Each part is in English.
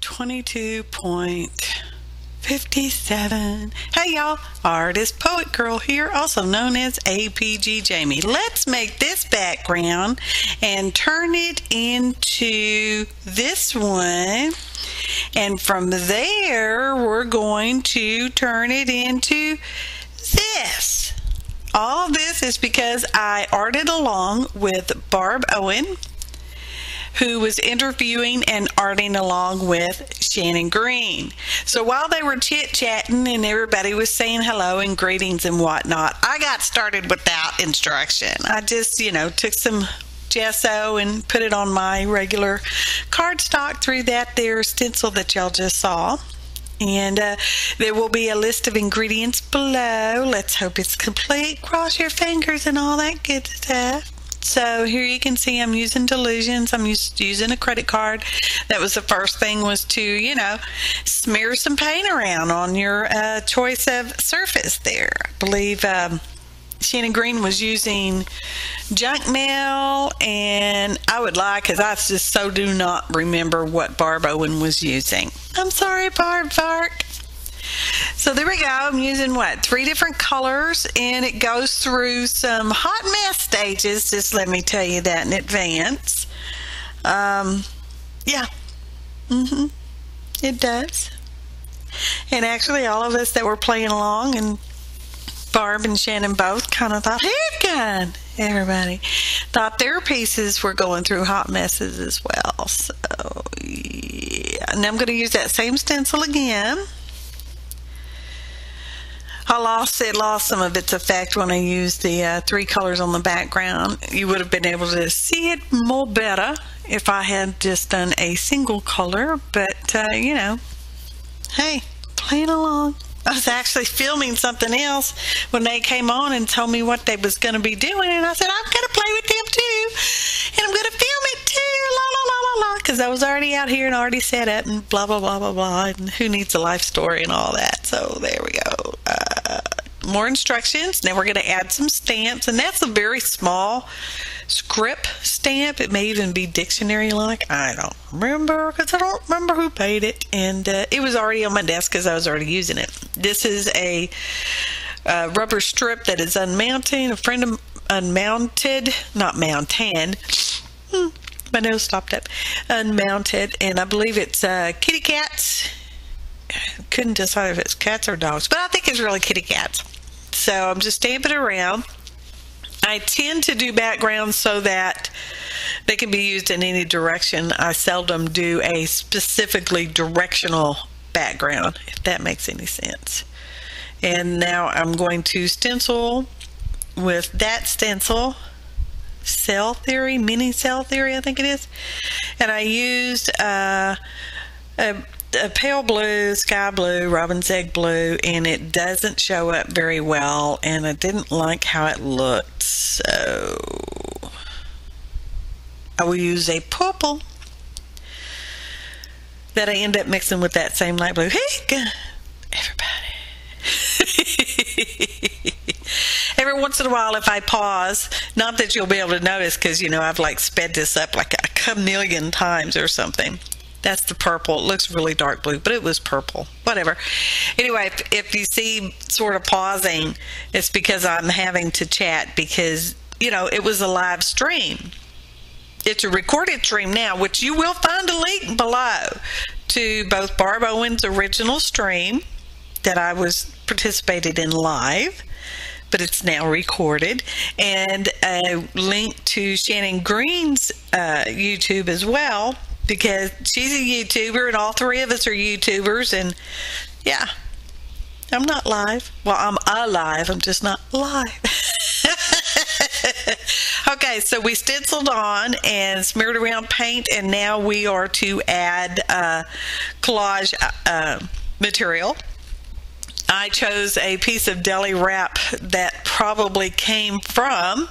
22.57. Hey y'all, Artist Poet Girl here, also known as APG Jamie. Let's make this background and turn it into this one. And from there, we're going to turn it into this. All this is because I arted along with Barb Owen who was interviewing and arting along with Shannon Green. So while they were chit chatting and everybody was saying hello and greetings and whatnot, I got started without instruction. I just, you know, took some gesso and put it on my regular cardstock through that there stencil that y'all just saw. And uh, there will be a list of ingredients below. Let's hope it's complete. Cross your fingers and all that good stuff. So here you can see I'm using Dylusions. I'm using a credit card. That was the first thing was to, you know, smear some paint around on your uh, choice of surface there. I believe um, Shannon Green was using junk mail and I would lie because I just so do not remember what Barb Owen was using. I'm sorry, Barb Vark. So there we go. I'm using what? Three different colors and it goes through some hot mess stages. Just let me tell you that in advance. Um, yeah. Mm-hmm. It does. And actually all of us that were playing along and Barb and Shannon both kind of thought, gun. Everybody thought their pieces were going through hot messes as well. So, yeah. And I'm going to use that same stencil again. I lost it lost some of its effect when I used the uh, three colors on the background. You would have been able to see it more better if I had just done a single color, but uh, you know, hey, playing along. I was actually filming something else when they came on and told me what they was going to be doing, and I said I'm going to play with them too, and I'm going to film it too, la la la la la, because I was already out here and already set up and blah blah blah blah blah, and who needs a life story and all that. So there we go. More instructions. Now we're going to add some stamps, and that's a very small script stamp. It may even be dictionary like. I don't remember because I don't remember who paid it, and uh, it was already on my desk because I was already using it. This is a uh, rubber strip that is unmounting. A friend of unmounted, not mounted. Hmm, my nose stopped up. Unmounted, and I believe it's uh, kitty cats. Couldn't decide if it's cats or dogs, but I think it's really kitty cats. So I'm just stamping around. I tend to do backgrounds so that they can be used in any direction. I seldom do a specifically directional background, if that makes any sense. And now I'm going to stencil with that stencil, cell theory, mini cell theory, I think it is. And I used uh, a pale blue, sky blue, robin's egg blue, and it doesn't show up very well, and I didn't like how it looked, so I will use a purple that I end up mixing with that same light blue. Hey, everybody. Every once in a while, if I pause, not that you'll be able to notice because, you know, I've like sped this up like a million times or something that's the purple. It looks really dark blue, but it was purple. Whatever. Anyway, if, if you see sort of pausing, it's because I'm having to chat because, you know, it was a live stream. It's a recorded stream now, which you will find a link below to both Barb Owen's original stream that I was participated in live but it's now recorded, and a link to Shannon Green's uh, YouTube as well because she's a YouTuber and all three of us are YouTubers and yeah, I'm not live. Well, I'm alive. I'm just not live. okay, so we stenciled on and smeared around paint, and now we are to add uh, collage uh, material. I chose a piece of deli wrap that probably came from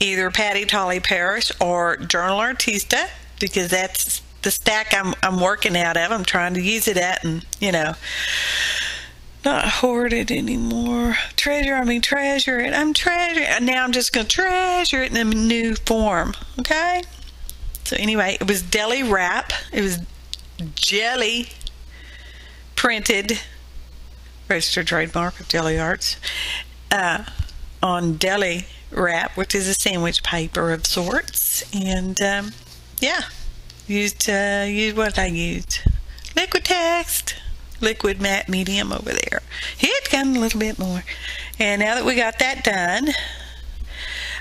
either Patty Tolly Parrish or Journal Artista because that's the stack I'm I'm working out of. I'm trying to use it at and you know not hoard it anymore. Treasure, I mean treasure it. I'm treasure and now I'm just gonna treasure it in a new form. Okay? So anyway, it was deli wrap. It was Gelli printed registered trademark of Gelli Arts uh, on deli wrap, which is a sandwich paper of sorts. And um, yeah, used uh, used what I used Liquitex, liquid matte medium over there. It got a little bit more. And now that we got that done,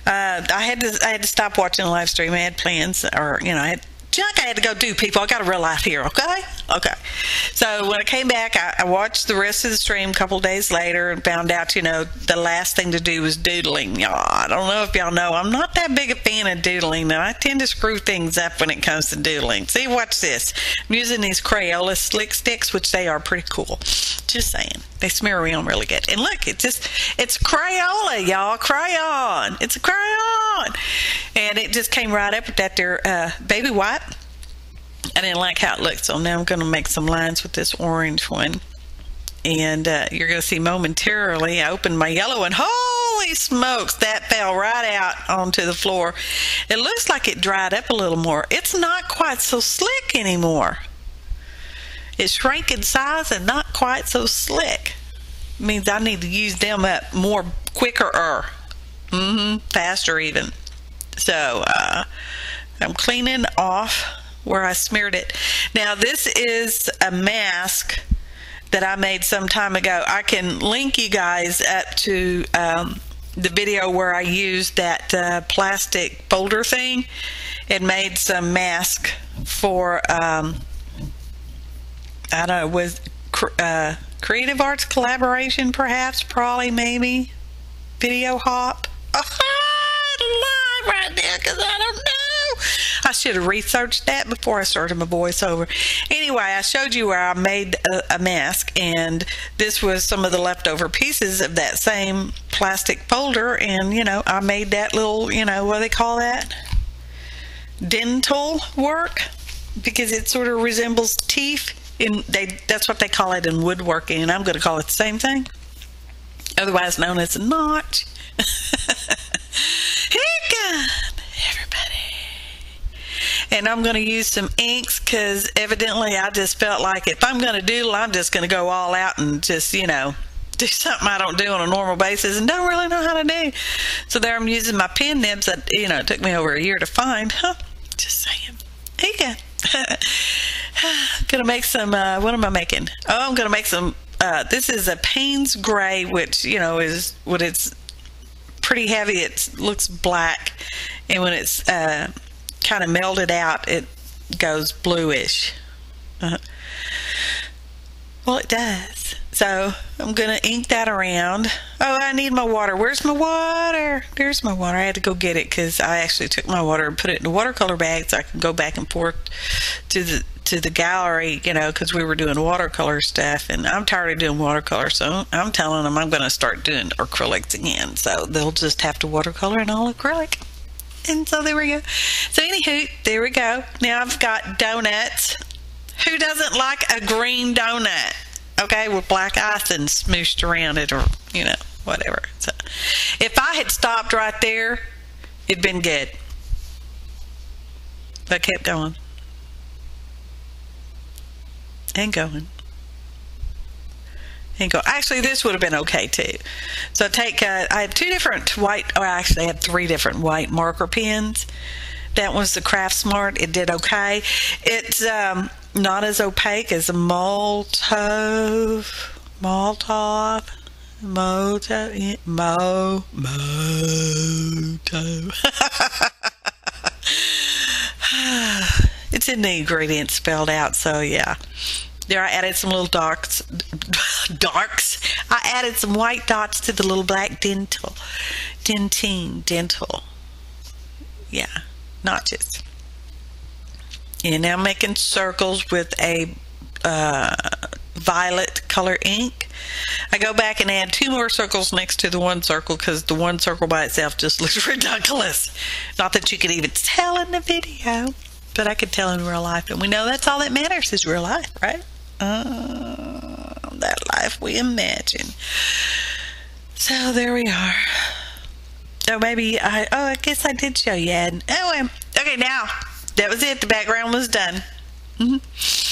uh, I had to I had to stop watching the live stream. I had plans, or you know, I had junk I had to go do, people. I got a real life here, okay? Okay. So when I came back, I, I watched the rest of the stream a couple days later and found out, you know, the last thing to do was doodling. Y'all, I don't know if y'all know, I'm not that big a fan of doodling, and I tend to screw things up when it comes to doodling. See, watch this. I'm using these Crayola Slick Stix, which they are pretty cool. Just saying. They smear around really good. And look, it's just, it's Crayola, y'all. Crayon. It's a crayon. And it just came right up with that there uh, baby white I didn't like how it looked, so now I'm going to make some lines with this orange one. And uh, you're going to see momentarily, I opened my yellow and holy smokes, that fell right out onto the floor. It looks like it dried up a little more. It's not quite so slick anymore. It shrank in size and not quite so slick. means I need to use them up more quicker, mm-hmm, faster even. So uh, I'm cleaning off where I smeared it. Now this is a mask that I made some time ago. I can link you guys up to um, the video where I used that uh, plastic folder thing and made some mask for um, I don't know was uh, creative arts collaboration perhaps probably maybe video hop. Right there because I don't know. I should have researched that before I started my voiceover. Anyway, I showed you where I made a, a mask, and this was some of the leftover pieces of that same plastic folder, and you know, I made that little, you know, what do they call that? Dental work because it sort of resembles teeth. In they, that's what they call it in woodworking, and I'm going to call it the same thing, otherwise known as a notch. Hey, everybody and I'm going to use some inks because evidently I just felt like if I'm going to doodle, I'm just going to go all out and just, you know, do something I don't do on a normal basis and don't really know how to do. So there I'm using my pen nibs that, you know, it took me over a year to find. Huh? Just saying. Go. gonna make some, uh, what am I making? Oh, I'm gonna make some, uh, this is a Payne's Gray, which, you know, is what it's pretty heavy. It looks black. And when it's, uh, kind of melted out, it goes bluish. Uh, well, it does. So I'm going to ink that around. Oh, I need my water. Where's my water? There's my water. I had to go get it because I actually took my water and put it in a watercolor bag so I can go back and forth to the to the gallery, you know, because we were doing watercolor stuff, and I'm tired of doing watercolor, so I'm telling them I'm going to start doing acrylics again. So they'll just have to watercolor and all acrylic. And so there we go. So anywho, there we go. Now I've got donuts. Who doesn't like a green donut? Okay, with black icing smooshed around it or, you know, whatever. So if I had stopped right there, it'd been good. But I kept going. And going and go, actually, this would have been okay too. So take, uh, I had two different white, or actually I had three different white marker pens. That was the Craft Smart. It did okay. It's um, not as opaque as a Moltov, Moltov, Moto, Mo, Moto. It's in the ingredients spelled out, so yeah. There I added some little darks, darks. I added some white dots to the little black dental, dentine, dental. Yeah, notches. And now I'm making circles with a uh, violet color ink. I go back and add two more circles next to the one circle because the one circle by itself just looks ridiculous. Not that you could even tell in the video, but I could tell in real life. And we know that's all that matters is real life, right? Uh, that life we imagine. So there we are. Oh, maybe I. Oh, I guess I did show you. Ad. Oh, okay. Now that was it. The background was done. Mm -hmm.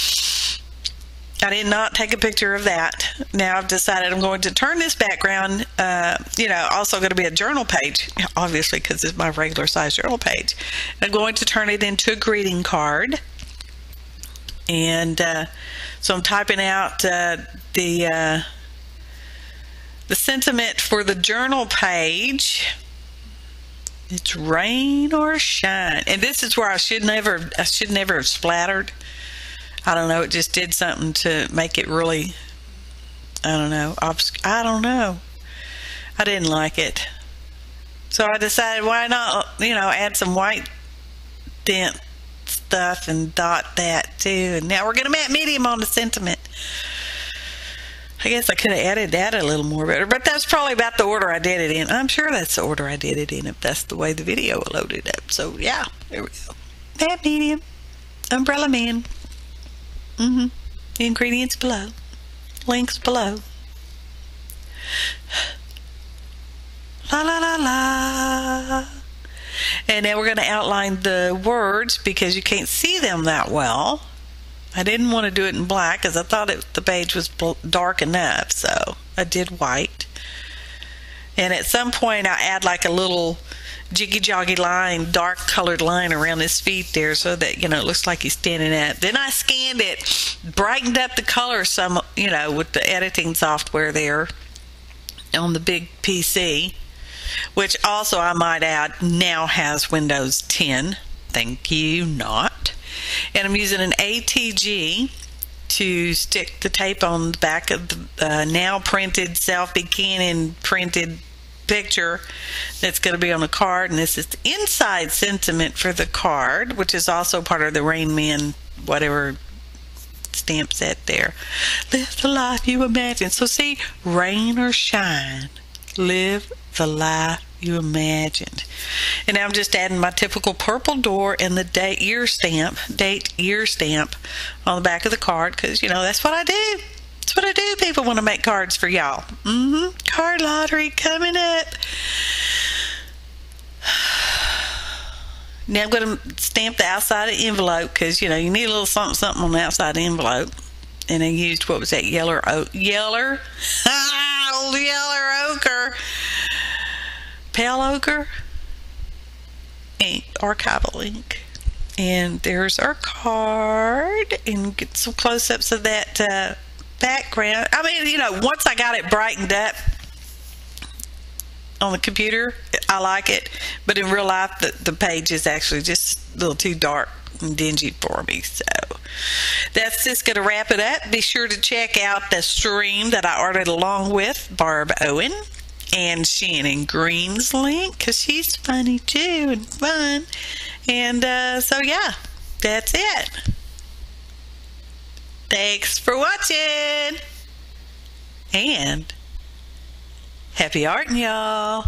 I did not take a picture of that. Now I've decided I'm going to turn this background, uh, you know, also going to be a journal page, obviously, because it's my regular size journal page. I'm going to turn it into a greeting card. And uh, so I'm typing out uh, the uh, the sentiment for the journal page. It's rain or shine, and this is where I should never I should never have splattered. I don't know. It just did something to make it really. I don't know. I don't know. I didn't like it, so I decided why not you know add some white dent stuff and dot that too. And now we're going to matte medium on the sentiment. I guess I could have added that a little more better, but that's probably about the order I did it in. I'm sure that's the order I did it in if that's the way the video loaded up. So yeah, there we go. Matte medium, umbrella man. Mm-hmm. The ingredients below. Links below. La la la la. And now we're going to outline the words because you can't see them that well. I didn't want to do it in black because I thought it, the page was dark enough, so I did white. And at some point, I add like a little jiggy joggy line, dark colored line around his feet there so that, you know, it looks like he's standing up. Then I scanned it, brightened up the color some, you know, with the editing software there on the big PC which also I might add now has Windows 10. Thank you, not. And I'm using an ATG to stick the tape on the back of the uh, now printed Selphy Canon printed picture that's going to be on the card. And this is the inside sentiment for the card, which is also part of the Rain Man, whatever stamp set there. Live the life you imagine. So see, rain or shine, live the life you imagined. And I'm just adding my typical purple door and the date year stamp, date year stamp on the back of the card because, you know, that's what I do. That's what I do. People want to make cards for y'all. Mm-hmm. Card lottery coming up. Now I'm going to stamp the outside of the envelope because, you know, you need a little something, something on the outside of the envelope. And I used, what was that, yeller, oak, yeller? Old yeller ochre pale ochre ink, archival ink. And there's our card, and get some close-ups of that uh, background. I mean, you know, once I got it brightened up on the computer, I like it. But in real life, the, the page is actually just a little too dark and dingy for me. So that's just going to wrap it up. Be sure to check out the stream that I ordered along with Barb Owen and Shannon Green's link because she's funny too and fun. And uh, so, yeah, that's it. Thanks for watching. And happy art, y'all.